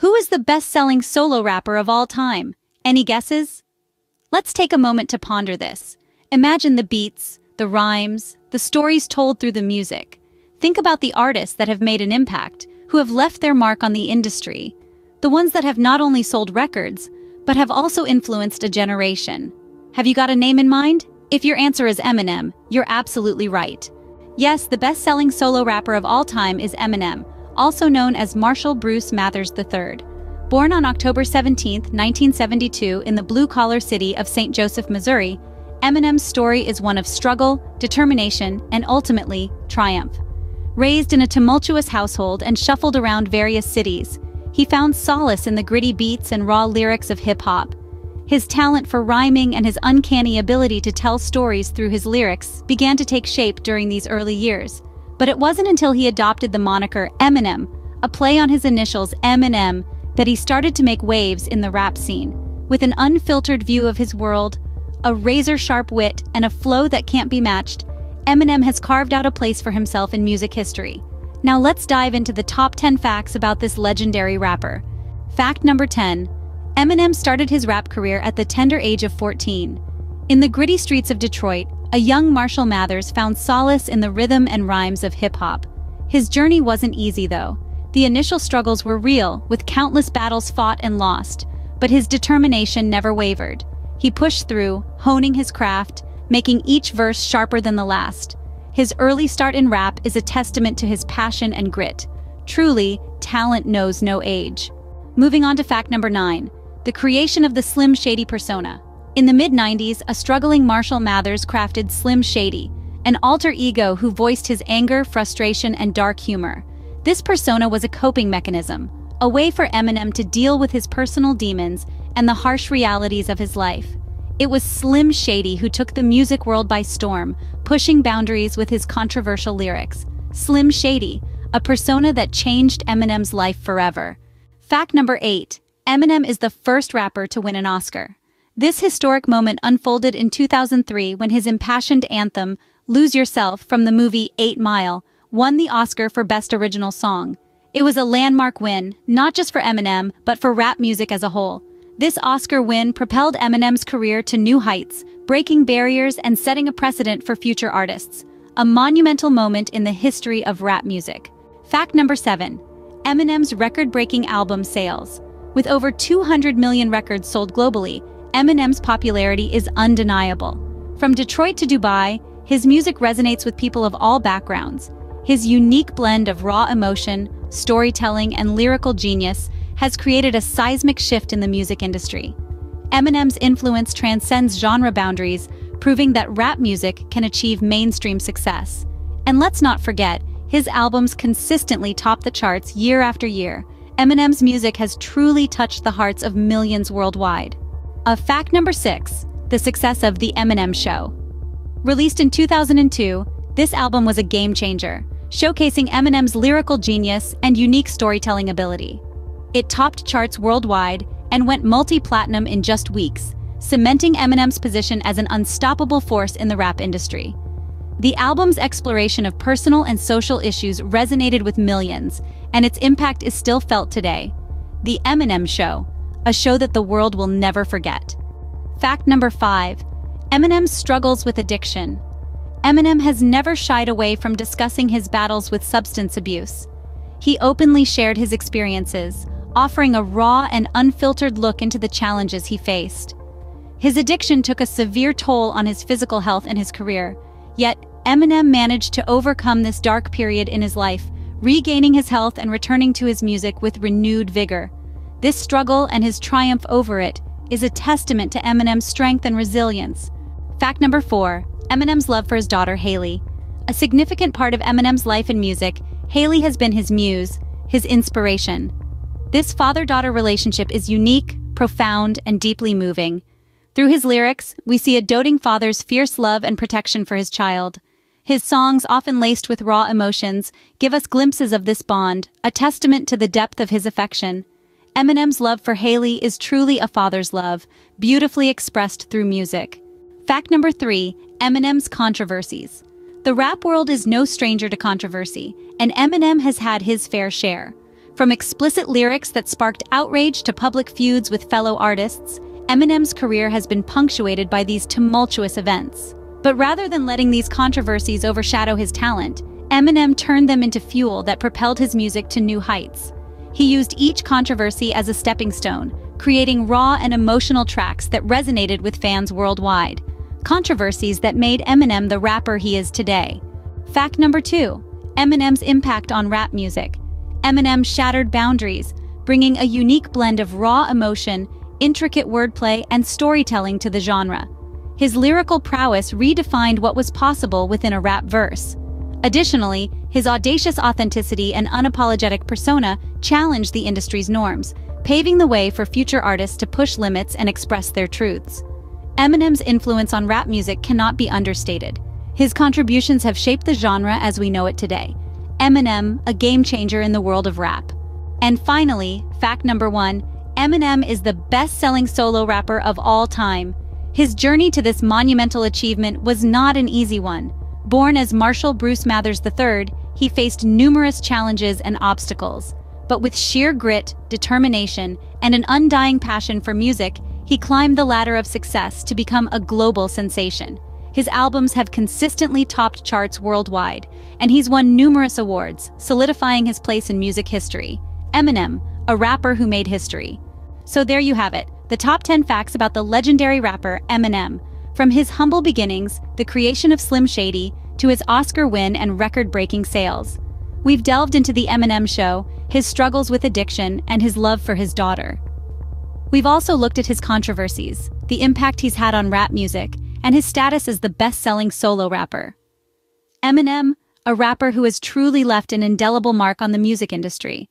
Who is the best-selling solo rapper of all time? Any guesses? Let's take a moment to ponder this. Imagine the beats, the rhymes, the stories told through the music. Think about the artists that have made an impact, who have left their mark on the industry. The ones that have not only sold records, but have also influenced a generation. Have you got a name in mind? If your answer is Eminem, you're absolutely right. Yes, the best-selling solo rapper of all time is Eminem, also known as Marshall Bruce Mathers III. Born on October 17, 1972 in the blue-collar city of St. Joseph, Missouri, Eminem's story is one of struggle, determination, and ultimately, triumph. Raised in a tumultuous household and shuffled around various cities, he found solace in the gritty beats and raw lyrics of hip-hop. His talent for rhyming and his uncanny ability to tell stories through his lyrics began to take shape during these early years. But it wasn't until he adopted the moniker Eminem, a play on his initials M&M, that he started to make waves in the rap scene. With an unfiltered view of his world, a razor-sharp wit, and a flow that can't be matched, Eminem has carved out a place for himself in music history. Now let's dive into the top 10 facts about this legendary rapper. Fact number 10. Eminem started his rap career at the tender age of 14. In the gritty streets of Detroit, a young Marshall Mathers found solace in the rhythm and rhymes of hip-hop. His journey wasn't easy, though. The initial struggles were real, with countless battles fought and lost, but his determination never wavered. He pushed through, honing his craft, making each verse sharper than the last. His early start in rap is a testament to his passion and grit. Truly, talent knows no age. Moving on to fact number 9 the creation of the Slim Shady persona. In the mid-90s, a struggling Marshall Mathers crafted Slim Shady, an alter ego who voiced his anger, frustration, and dark humor. This persona was a coping mechanism, a way for Eminem to deal with his personal demons and the harsh realities of his life. It was Slim Shady who took the music world by storm, pushing boundaries with his controversial lyrics. Slim Shady, a persona that changed Eminem's life forever. Fact number 8. Eminem is the first rapper to win an Oscar. This historic moment unfolded in 2003 when his impassioned anthem, Lose Yourself from the movie 8 Mile, won the Oscar for Best Original Song. It was a landmark win, not just for Eminem, but for rap music as a whole. This Oscar win propelled Eminem's career to new heights, breaking barriers and setting a precedent for future artists. A monumental moment in the history of rap music. Fact number 7. Eminem's record-breaking album sales. With over 200 million records sold globally, Eminem's popularity is undeniable. From Detroit to Dubai, his music resonates with people of all backgrounds. His unique blend of raw emotion, storytelling, and lyrical genius has created a seismic shift in the music industry. Eminem's influence transcends genre boundaries, proving that rap music can achieve mainstream success. And let's not forget, his albums consistently top the charts year after year, Eminem's music has truly touched the hearts of millions worldwide. Of fact number six, the success of The Eminem Show. Released in 2002, this album was a game changer, showcasing Eminem's lyrical genius and unique storytelling ability. It topped charts worldwide and went multi-platinum in just weeks, cementing Eminem's position as an unstoppable force in the rap industry. The album's exploration of personal and social issues resonated with millions, and its impact is still felt today. The Eminem Show, a show that the world will never forget. Fact number five, Eminem struggles with addiction. Eminem has never shied away from discussing his battles with substance abuse. He openly shared his experiences, offering a raw and unfiltered look into the challenges he faced. His addiction took a severe toll on his physical health and his career, Yet, Eminem managed to overcome this dark period in his life, regaining his health and returning to his music with renewed vigor. This struggle and his triumph over it is a testament to Eminem's strength and resilience. Fact number four, Eminem's love for his daughter, Hailie. A significant part of Eminem's life and music, Hailie has been his muse, his inspiration. This father-daughter relationship is unique, profound, and deeply moving. Through his lyrics, we see a doting father's fierce love and protection for his child. His songs, often laced with raw emotions, give us glimpses of this bond, a testament to the depth of his affection. Eminem's love for Hailie is truly a father's love, beautifully expressed through music. Fact number three, Eminem's controversies. The rap world is no stranger to controversy, and Eminem has had his fair share. From explicit lyrics that sparked outrage to public feuds with fellow artists, Eminem's career has been punctuated by these tumultuous events. But rather than letting these controversies overshadow his talent, Eminem turned them into fuel that propelled his music to new heights. He used each controversy as a stepping stone, creating raw and emotional tracks that resonated with fans worldwide. Controversies that made Eminem the rapper he is today. Fact number two, Eminem's impact on rap music. Eminem shattered boundaries, bringing a unique blend of raw emotion, intricate wordplay, and storytelling to the genre. His lyrical prowess redefined what was possible within a rap verse. Additionally, his audacious authenticity and unapologetic persona challenged the industry's norms, paving the way for future artists to push limits and express their truths. Eminem's influence on rap music cannot be understated. His contributions have shaped the genre as we know it today, Eminem, a game changer in the world of rap. And finally, fact number one, Eminem is the best-selling solo rapper of all time. His journey to this monumental achievement was not an easy one. Born as Marshall Bruce Mathers III, he faced numerous challenges and obstacles. But with sheer grit, determination, and an undying passion for music, he climbed the ladder of success to become a global sensation. His albums have consistently topped charts worldwide, and he's won numerous awards, solidifying his place in music history. Eminem, a rapper who made history. So there you have it, the top 10 facts about the legendary rapper Eminem. From his humble beginnings, the creation of Slim Shady, to his Oscar win and record-breaking sales. We've delved into the Eminem show, his struggles with addiction, and his love for his daughter. We've also looked at his controversies, the impact he's had on rap music, and his status as the best-selling solo rapper. Eminem, a rapper who has truly left an indelible mark on the music industry.